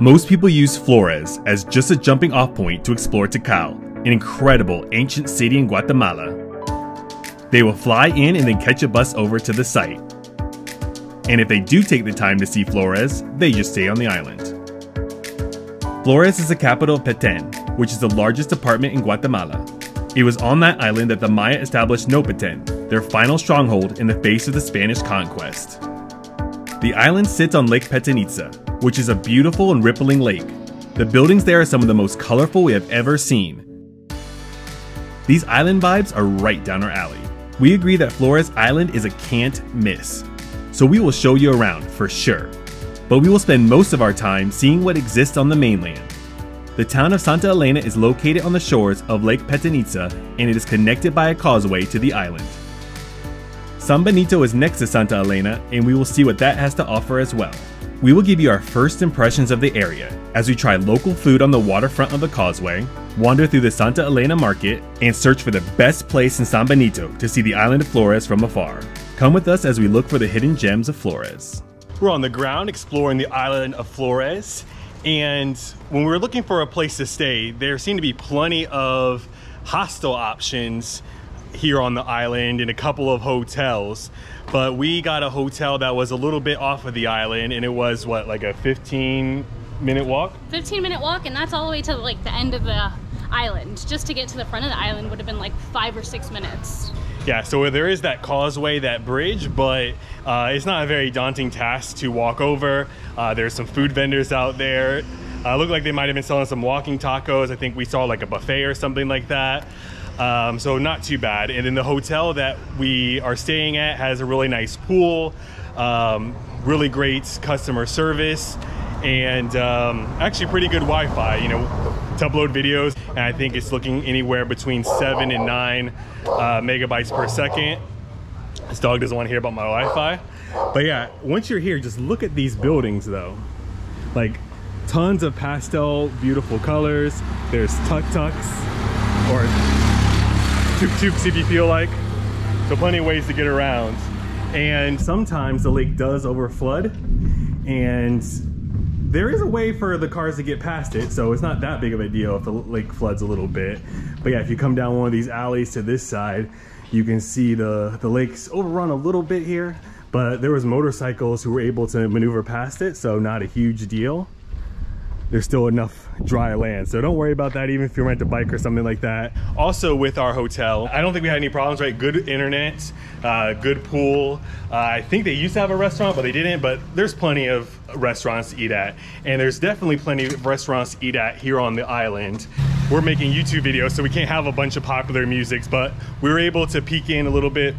Most people use Flores as just a jumping off point to explore Tikal, an incredible ancient city in Guatemala. They will fly in and then catch a bus over to the site. And if they do take the time to see Flores, they just stay on the island. Flores is the capital of Petén, which is the largest department in Guatemala. It was on that island that the Maya established NojPetén, their final stronghold in the face of the Spanish conquest. The island sits on Lake Petén Itzá, which is a beautiful and rippling lake. The buildings there are some of the most colorful we have ever seen. These island vibes are right down our alley. We agree that Flores Island is a can't miss, so we will show you around for sure. But we will spend most of our time seeing what exists on the mainland. The town of Santa Elena is located on the shores of Lake Petén Itzá and it is connected by a causeway to the island. San Benito is next to Santa Elena and we will see what that has to offer as well. We will give you our first impressions of the area as we try local food on the waterfront of the causeway, wander through the Santa Elena market, and search for the best place in San Benito to see the island of Flores from afar. Come with us as we look for the hidden gems of Flores. We're on the ground exploring the island of Flores, and when we were looking for a place to stay, there seemed to be plenty of hostel options here on the island in a couple of hotels but we got a hotel that was a little bit off of the island and it was what like a 15 minute walk? 15 minute walk and that's all the way to like the end of the island. Just to get to the front of the island would have been like five or six minutes. Yeah so there is that causeway that bridge but uh, it's not a very daunting task to walk over. Uh, there's some food vendors out there. Uh, look like they might have been selling some walking tacos. I think we saw like a buffet or something like that um, so not too bad. And then the hotel that we are staying at has a really nice pool, um, really great customer service, and um, actually pretty good Wi-Fi. You know, to upload videos, and I think it's looking anywhere between seven and nine uh, megabytes per second. This dog doesn't want to hear about my Wi-Fi. But yeah, once you're here, just look at these buildings though. Like tons of pastel, beautiful colors. There's tuk-tuks or tuk-tuks if you feel like. So plenty of ways to get around. And sometimes the lake does overflood and there is a way for the cars to get past it, so it's not that big of a deal if the lake floods a little bit. But yeah, if you come down one of these alleys to this side, you can see the, the lake's overrun a little bit here, but there was motorcycles who were able to maneuver past it, so not a huge deal there's still enough dry land. So don't worry about that even if you rent a bike or something like that. Also with our hotel, I don't think we had any problems, right? Good internet, uh, good pool. Uh, I think they used to have a restaurant, but they didn't, but there's plenty of restaurants to eat at. And there's definitely plenty of restaurants to eat at here on the island. We're making YouTube videos, so we can't have a bunch of popular musics, but we were able to peek in a little bit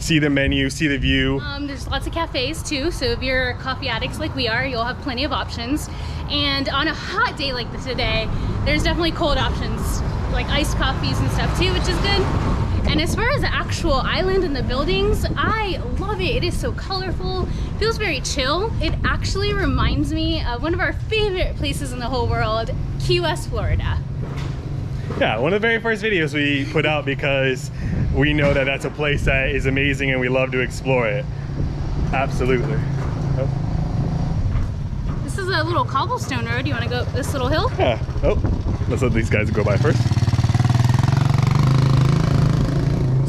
see the menu, see the view. Um, there's lots of cafes too, so if you're coffee addicts like we are, you'll have plenty of options. And on a hot day like this today, there's definitely cold options, like iced coffees and stuff too, which is good. And as far as the actual island and the buildings, I love it. It is so colorful, feels very chill. It actually reminds me of one of our favorite places in the whole world, Key West, Florida. Yeah, one of the very first videos we put out because we know that that's a place that is amazing and we love to explore it. Absolutely. Oh. This is a little cobblestone road. You want to go up this little hill? Yeah. Oh, let's let these guys go by first.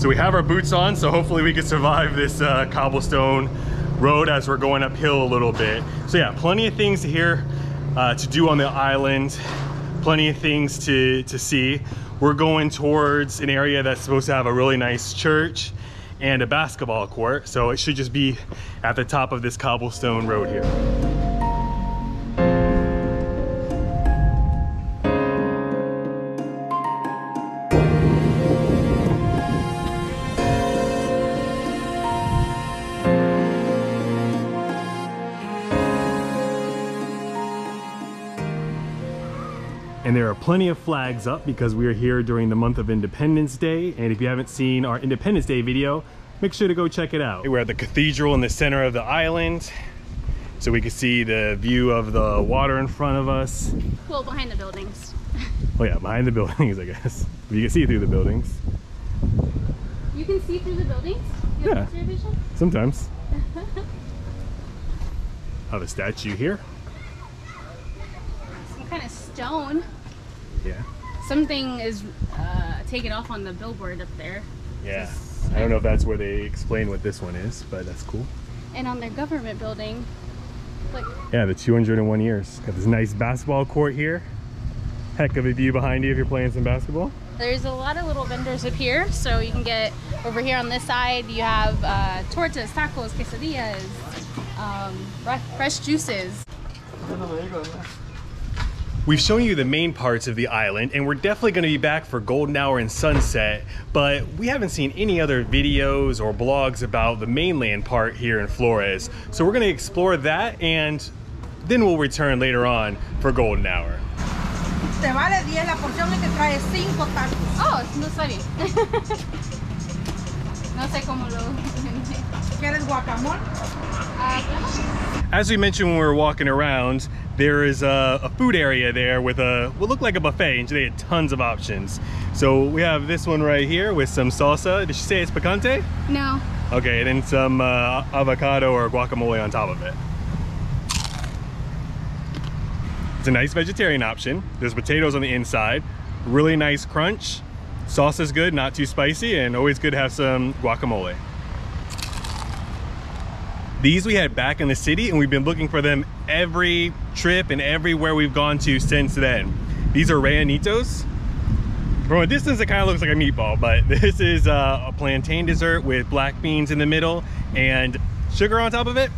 So we have our boots on, so hopefully we can survive this uh, cobblestone road as we're going uphill a little bit. So yeah, plenty of things here uh, to do on the island, plenty of things to, to see. We're going towards an area that's supposed to have a really nice church and a basketball court. So it should just be at the top of this cobblestone road here. And there are plenty of flags up because we are here during the month of Independence Day. And if you haven't seen our Independence Day video, make sure to go check it out. We're at the cathedral in the center of the island. So we can see the view of the water in front of us. Well, behind the buildings. oh yeah, behind the buildings, I guess. You can see through the buildings. You can see through the buildings? yeah, sometimes. I have a statue here. Some kind of stone. Yeah. Something is uh, taken off on the billboard up there. Yeah. Just- I don't know if that's where they explain what this one is, but that's cool. And on their government building, like Yeah, the 201 years. Got this nice basketball court here. Heck of a view behind you if you're playing some basketball. there's a lot of little vendors up here. So you can get over here on this side. You have uh, tortas, tacos, quesadillas, um, fresh juices. We've shown you the main parts of the island, and we're definitely going to be back for golden hour and sunset, but we haven't seen any other videos or blogs about the mainland part here in Flores. So we're going to explore that, and then we'll return later on for golden hour. Te vale 10 la porción y te trae 5 tacos. Oh, no está no sé cómo lo. ¿Quieres guacamole? Ah, As we mentioned when we were walking around, there is a, a food area there with a what looked like a buffet, and they had tons of options. So we have this one right here with some salsa. Did she say it's picante? no. Okay, and then some uh, avocado or guacamole on top of it. It's a nice vegetarian option. There's potatoes on the inside, really nice crunch. Sauce is good, not too spicy, and always good to have some guacamole. These we had back in the city, and we've been looking for them every trip and everywhere we've gone to since then. These are rellenitos. From a distance, it kind of looks like a meatball, but this is uh, a plantain dessert with black beans in the middle and sugar on top of it.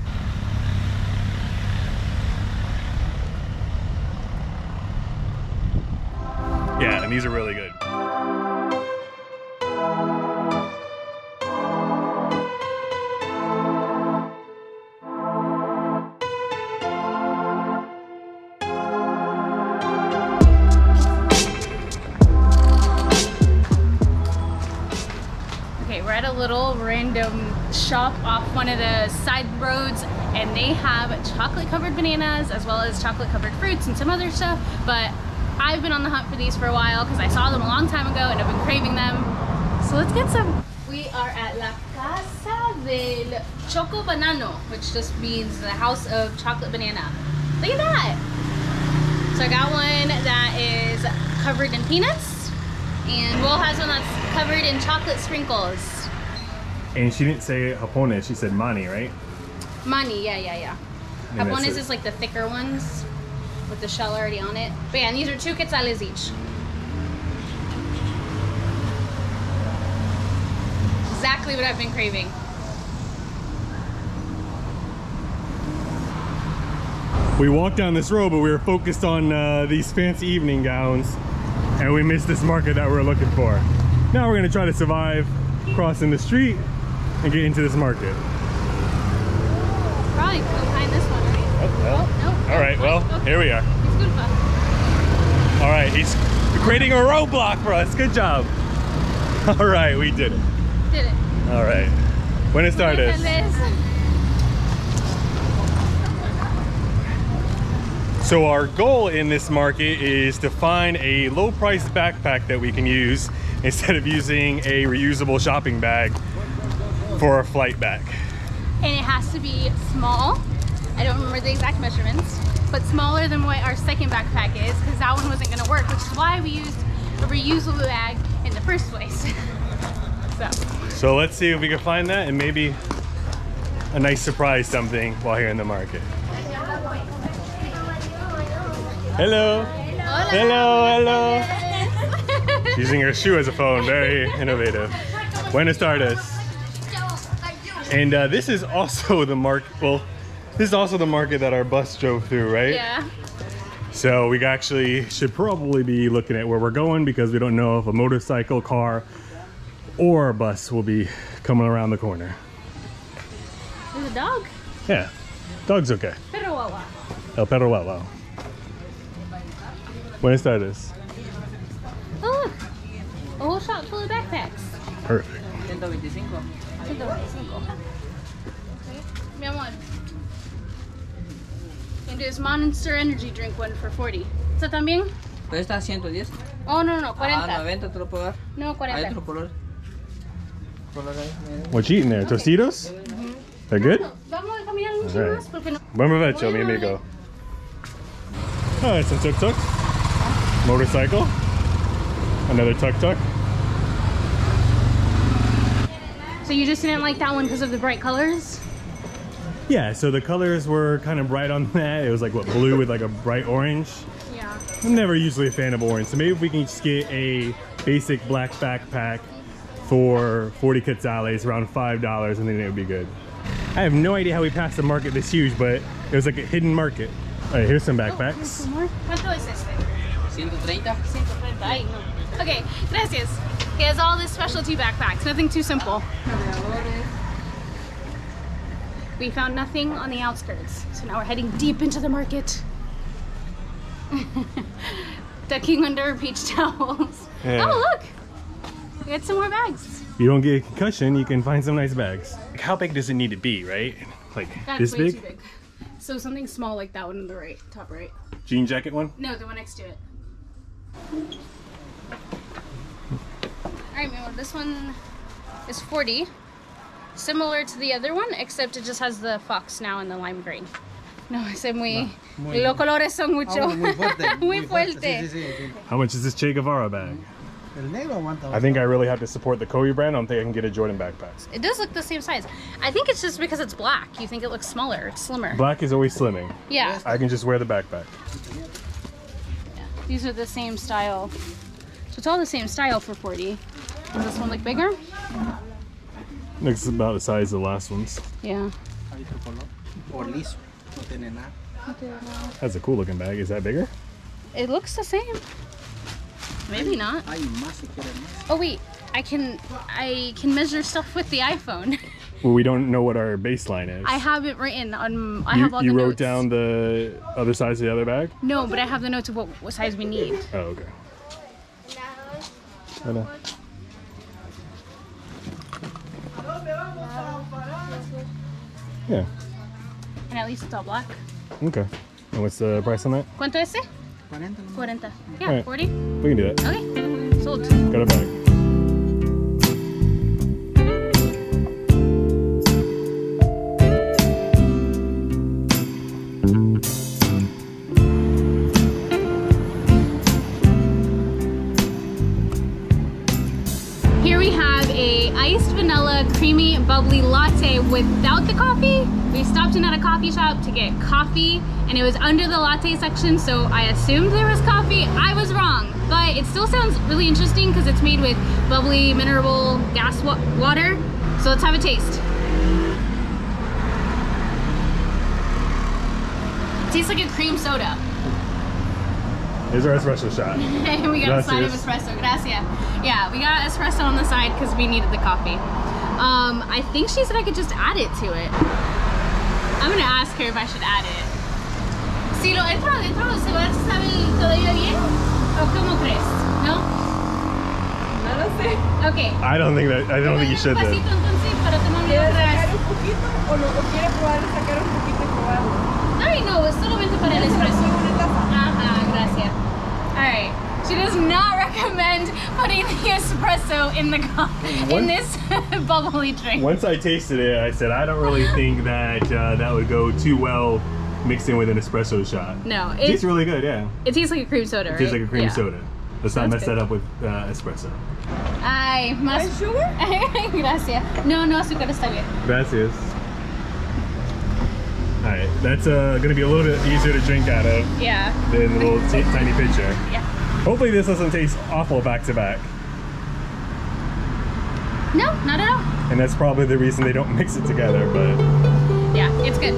Yeah, and these are really good. Little random shop off one of the side roads, and they have chocolate covered bananas as well as chocolate covered fruits and some other stuff. But I've been on the hunt for these for a while because I saw them a long time ago and I've been craving them. So let's get some. We are at La Casa del Choco Banano, which just means the house of chocolate banana. Look at that! So I got one that is covered in peanuts, and Will has one that's covered in chocolate sprinkles. And she didn't say Japone, she said mani, right? Mani, yeah, yeah, yeah. And Japones is like the thicker ones with the shell already on it. But yeah, and these are two quetzales each. Exactly what I've been craving. We walked down this road, but we were focused on uh, these fancy evening gowns, and we missed this market that we're looking for. Now we're gonna try to survive crossing the street and get into this market. Probably behind this one, right? Oh, Oh, no. All right, well, Okay. here we are. Disculpa. All right, he's creating a roadblock for us. Good job. All right, we did it. Did it. All right. Buenas tardes. So our goal in this market is to find a low price backpack that we can use instead of using a reusable shopping bag for our flight back. And it has to be small. I don't remember the exact measurements, but smaller than what our second backpack is because that one wasn't gonna work, which is why we used a reusable bag in the first place. so, So let's see if we can find that and maybe a nice surprise something while here in the market. Hello. Hello, hello. Using her shoe as a phone, very innovative. Buenos tardes. And uh, this is also the market, well, this is also the market that our bus drove through, right? yeah. So we actually should probably be looking at where we're going because we don't know if a motorcycle, car, or a bus will be coming around the corner. There's a dog. Yeah, dog's okay. Perro wawa. El perro wow wow. Buenas tardes. Oh, look. A whole shop full of backpacks. Perfect. 125. 125. Mi amor. And there's Monster Energy Drink one for 40. ¿Eso también? Pero está a 110. Oh, no, no, 40. Ah, 90 te lo puedo dar. No, Hay otro color. Color ahí. What you eating there? Tostitos? They're good? Vamos a caminar mucho más porque no... Buen provecho, mi amigo. Oh, it's a tuk-tuk. Motorcycle. Another tuk-tuk. So you just didn't like that one because of the bright colors? Yeah, so the colors were kind of bright on that. It was like what blue with like a bright orange. Yeah. I'm never usually a fan of orange, so maybe if we can just get a basic black backpack for 40 quetzales, around five dollars, and then it would be good. I have no idea how we passed the market this huge, but it was like a hidden market. All right, here's some oh, backpacks. ¿Cuánto es este? 130. 130. Ay, no. Okay, gracias. He has all this specialty backpacks, nothing too simple. We found nothing on the outskirts, so now we're heading deep into the market. Ducking under beach towels. Yeah. Oh, look! We got some more bags. You don't get a concussion, you can find some nice bags. Like, how big does it need to be, right? Like That's this way big? too big. So something small like that one in the right, top right. Jean jacket one? No, the one next to it. Alright, Mimo, this one is 40. Similar to the other one, except it just has the fox now and the lime green. No, ese muy... muy- Los colores son mucho... Ah, muy fuerte. muy fuerte. sí, sí, sí. How much is this Che Guevara bag? El negro aguanta. I think I really have to support the Kobe brand. I don't think I can get a Jordan backpack. It does look the same size. I think it's just because it's black. You think it looks smaller. It's slimmer. Black is always slimming. Yeah. I can just wear the backpack. These are the same style. So it's all the same style for 40. Does this one look bigger? Looks about the size of the last ones. Yeah. Hay otro color. O liso. No tiene nada. That's a cool looking bag. Is that bigger? It looks the same. Maybe not. Hay más si quieren más. Oh wait, I can I can measure stuff with the iPhone. Well, we don't know what our baseline is. I have it written on. I you have all you the wrote notes. down the other size of the other bag? No, but I have the notes of what, what size we need. Oh, okay. I know. Yeah, And at least it's all black. okay. And what's the price on that? ¿Cuánto ese? 40 40. Yeah, Alright. 40. We can do that. Okay. Sold. Got a bag. Without the coffee. We stopped in at a coffee shop to get coffee and it was under the latte section so I assumed there was coffee. I was wrong, but it still sounds really interesting because it's made with bubbly mineral gas wa water. So let's have a taste. tastes like a cream soda. Here's our espresso shot. We got a side of espresso. Gracias. Yeah, we got espresso on the side because we needed the coffee. Um, I think she said I could just add it to it. I'm gonna ask her if I should add it. Si lo entro adentro, ¿se va a saber todavía bien? ¿O cómo crees? ¿No? No lo sé. Okay. I don't think that. I don't think you should. Un Then. vasito entonces para tomarme ¿Quiere otras. sacar un poquito o lo o quiere probar sacar un poquito y probarlo? Ay, no, es solamente para el espresso. Ajá, gracias. Alright. She does not recommend putting the espresso in the co- What? in this bubbly drink. Once I tasted it, I said I don't really think that uh, that would go too well mixed in with an espresso shot. No, It it, tastes really good. Yeah, it tastes like a cream soda, it right? tastes like a cream Yeah. soda. Let's not Sounds mess good. that up with uh, espresso. Ay, más. ¿Hay sugar? Gracias. No, no, azúcar está bien. Gracias. All right, that's uh, gonna be a little bit easier to drink out of Yeah. than the little t- tiny pitcher. Yeah. Hopefully, this doesn't taste awful back to back, No, not at all. and that's probably the reason they don't mix it together. But Yeah, it's good.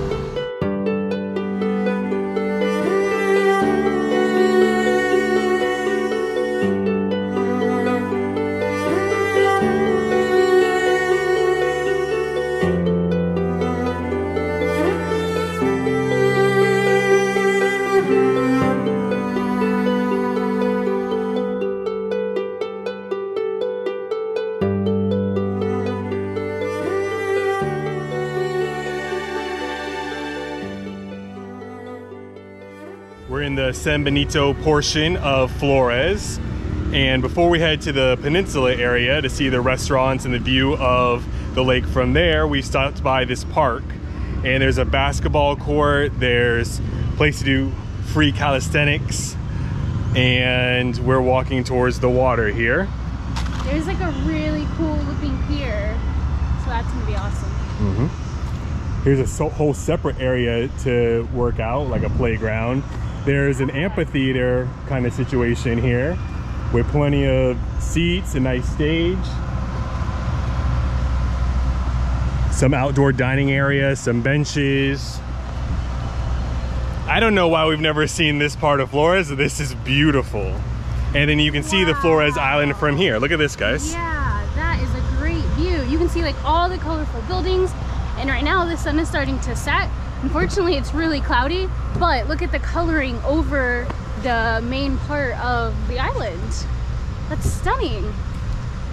San Benito portion of Flores. And before we head to the peninsula area to see the restaurants and the view of the lake from there, we stopped by this park. And there's a basketball court, there's a place to do free calisthenics. And we're walking towards the water here. There's like a really cool looking pier. So that's gonna be awesome. Mm-hmm. Here's a so whole separate area to work out, like a playground. There's an amphitheater kind of situation here with plenty of seats, a nice stage. Some outdoor dining area, some benches. I don't know why we've never seen this part of Flores. This is beautiful. And then you can see the Flores Island from here. Look at this, guys. Yeah, that is a great view. You can see like all the colorful buildings. And right now the sun is starting to set. Unfortunately, it's really cloudy, but look at the coloring over the main part of the island. That's stunning.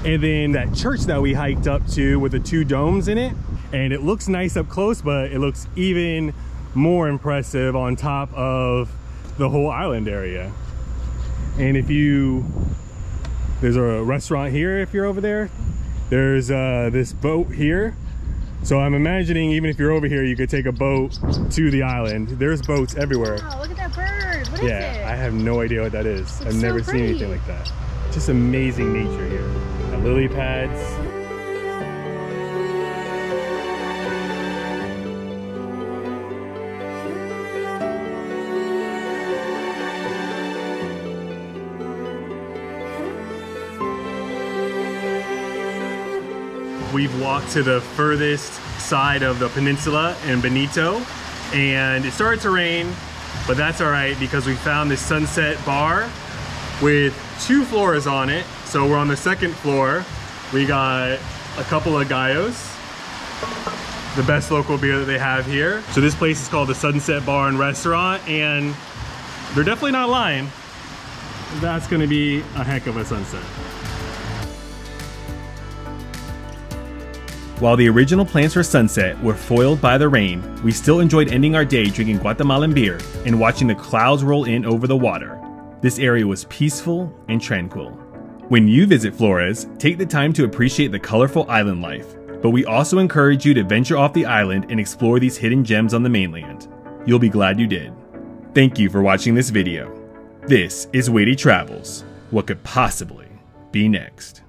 And then that church that we hiked up to with the two domes in it. And it looks nice up close, but it looks even more impressive on top of the whole island area. And if you, there's a restaurant here if you're over there. There's uh, this boat here. So I'm imagining even if you're over here, you could take a boat to the island. There's boats everywhere. Wow, look at that bird. What is yeah, it? I have no idea what that is. It's I've so never seen anything like that. Just amazing nature here. Lily pads. We've walked to the furthest side of the peninsula in Benito and it started to rain, but that's all right because we found this sunset bar with two floors on it. So we're on the second floor. We got a couple of gallos, the best local beer that they have here. So this place is called the Sunset Bar and Restaurant and they're definitely not lying. That's gonna be a heck of a sunset. While the original plans for sunset were foiled by the rain, we still enjoyed ending our day drinking Guatemalan beer and watching the clouds roll in over the water. This area was peaceful and tranquil. When you visit Flores, take the time to appreciate the colorful island life, but we also encourage you to venture off the island and explore these hidden gems on the mainland. You'll be glad you did. Thank you for watching this video. This is WITY Travels. What could possibly be next?